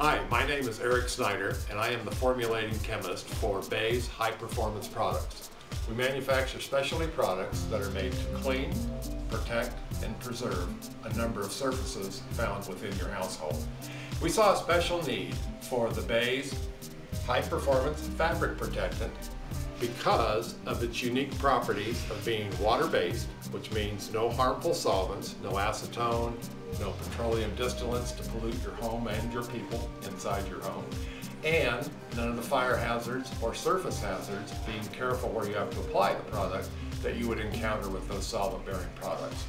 Hi, my name is Eric Snyder, and I am the formulating chemist for Bayes High Performance Products. We manufacture specialty products that are made to clean, protect, and preserve a number of surfaces found within your household. We saw a special need for the Bayes High Performance Fabric Protectant because of its unique properties of being water-based, which means no harmful solvents, no acetone, no petroleum distillates to pollute your home and your people inside your home, and none of the fire hazards or surface hazards, being careful where you have to apply the product, that you would encounter with those solvent-bearing products.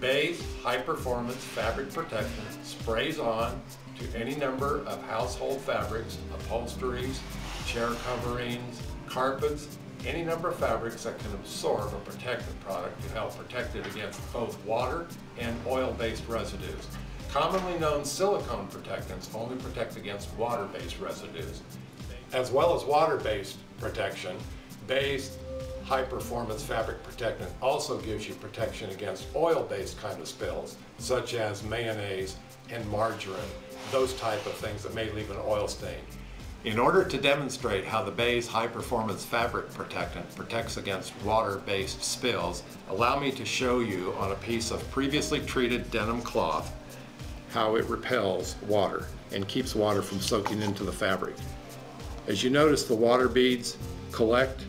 Bayes High Performance Fabric protection sprays on to any number of household fabrics, upholsteries, chair coverings, carpets, any number of fabrics that can absorb a protectant product to help protect it against both water and oil-based residues. Commonly known silicone protectants only protect against water-based residues. As well as water-based protection, Bayes high-performance fabric protectant also gives you protection against oil-based kind of spills, such as mayonnaise and margarine, those type of things that may leave an oil stain. In order to demonstrate how the Bayes high performance fabric protectant protects against water-based spills, allow me to show you on a piece of previously treated denim cloth how it repels water and keeps water from soaking into the fabric. As you notice, the water beads collect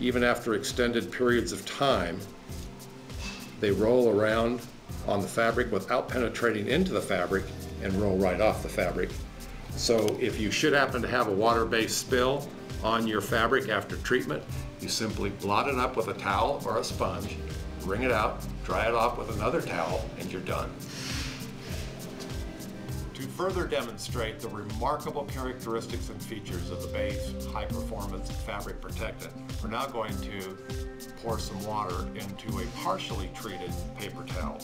even after extended periods of time. They roll around on the fabric without penetrating into the fabric and roll right off the fabric so if you should happen to have a water-based spill on your fabric after treatment, you simply blot it up with a towel or a sponge, wring it out, dry it off with another towel, and you're done. To further demonstrate the remarkable characteristics and features of the Bayes high performance fabric protectant, we're now going to pour some water into a partially treated paper towel.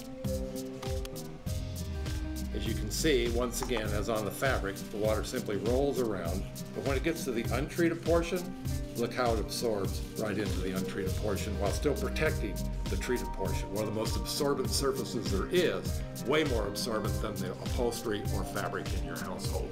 As you can see, once again, as on the fabric, the water simply rolls around, but when it gets to the untreated portion, look how it absorbs right into the untreated portion while still protecting the treated portion. One of the most absorbent surfaces there is, way more absorbent than the upholstery or fabric in your household.